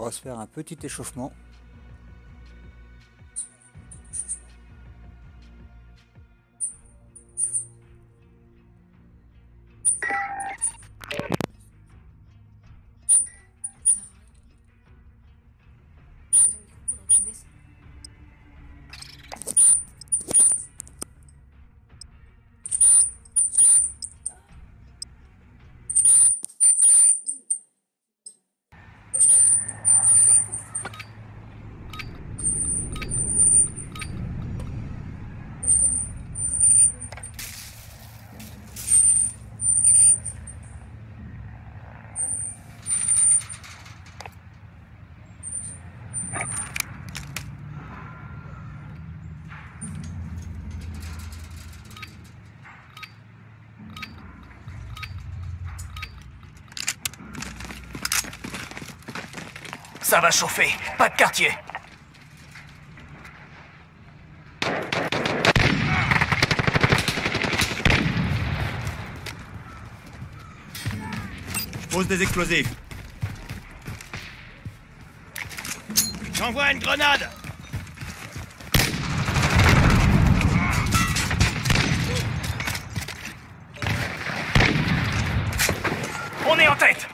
On va se faire un petit échauffement. Ça va chauffer. Pas de quartier. Pose des explosifs. J'envoie une grenade On est en tête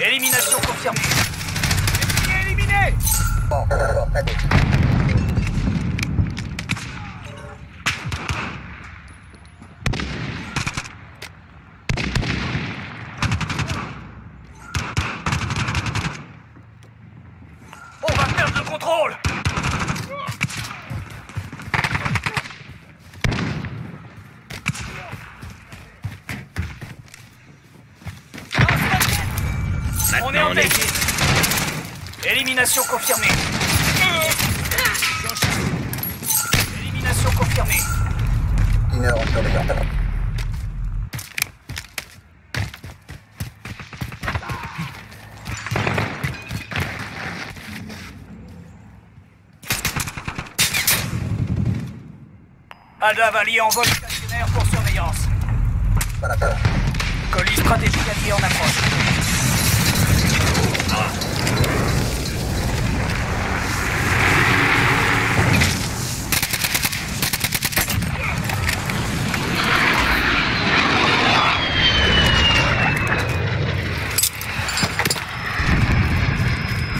Élimination confirmée. Éliminé On va perdre le contrôle On est en tête Élimination confirmée. Élimination confirmée. Ada allié en vol stationnaire pour surveillance. Colis stratégique allié en approche.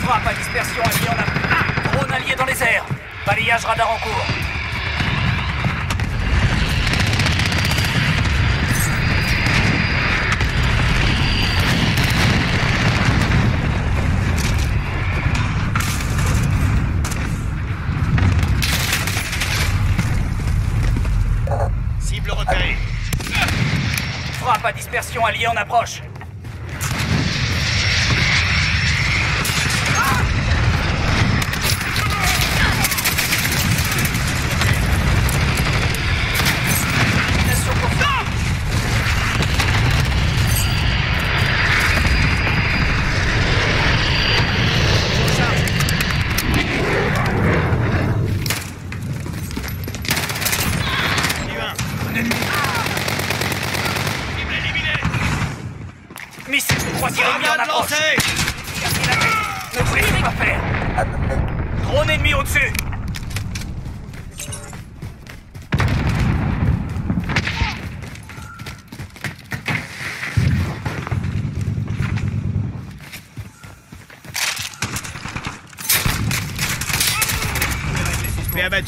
Frappe à dispersion alliée en approche. Drone allié dans les airs. Balayage radar en cours. Cible repérée. Frappe à en approche.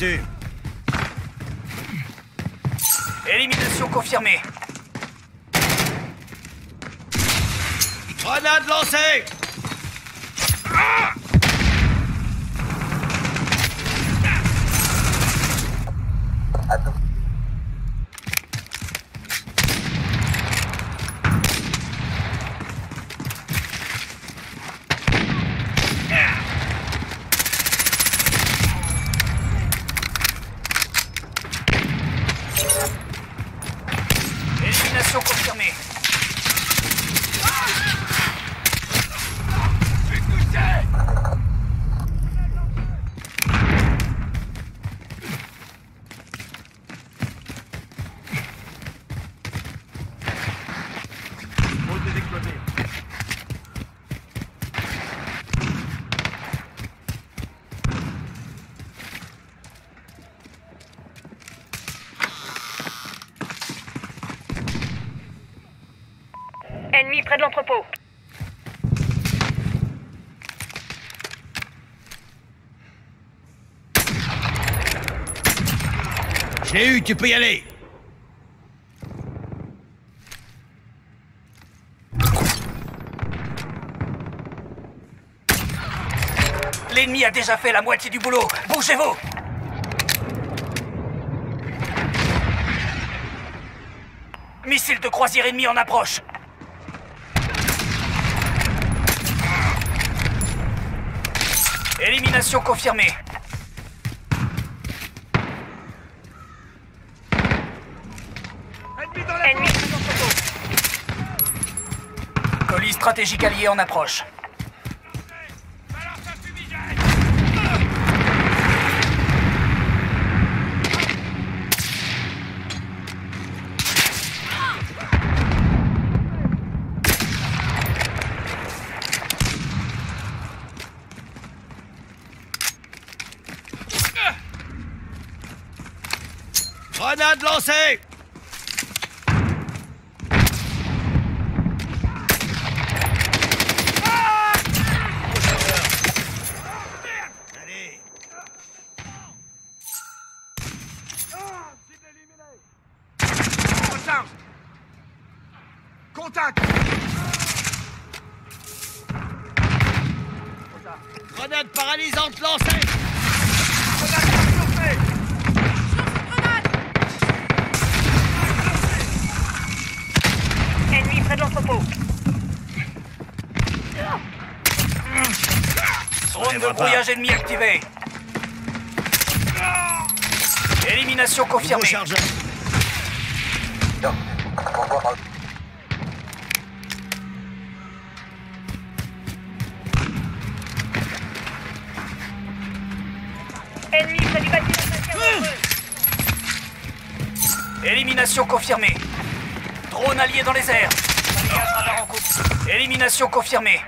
do. Près de l'entrepôt. Je l'ai eu, tu peux y aller. L'ennemi a déjà fait la moitié du boulot. Bougez-vous Missile de croisière ennemi en approche. Élimination confirmée. Ennemi près de l'entrepôt. Colis stratégique allié en approche. Grenade lancée Allez Contact Grenade paralysante lancée Ennemi près de l'entrepôt. Drone de pas. brouillage ennemi activé. Élimination Nouveau confirmée. Ennemi matériel. Élimination confirmée. Drone allié dans les airs. Élimination confirmée.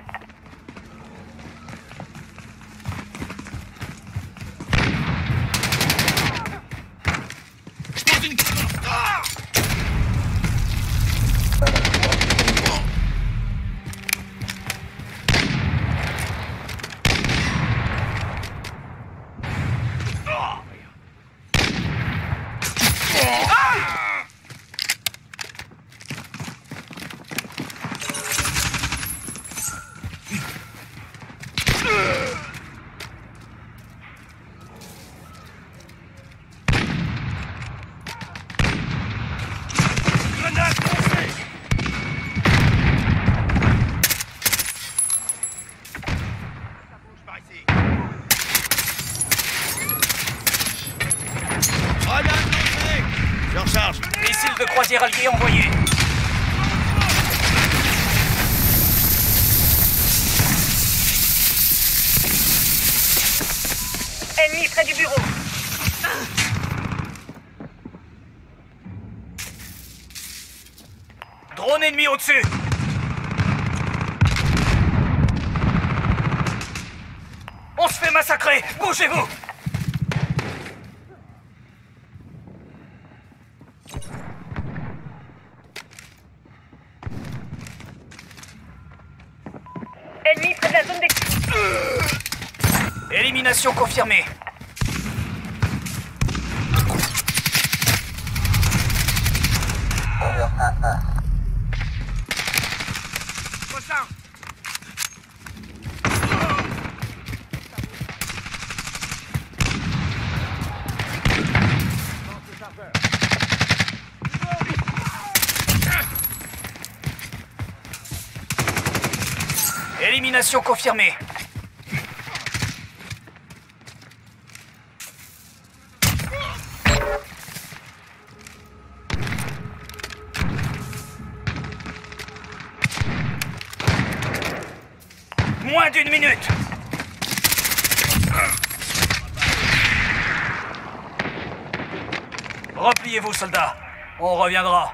fait massacrer. Bougez-vous Ennemi près la zone Élimination confirmée. Localisation confirmée. Moins d'une minute. Repliez-vous, soldats. On reviendra.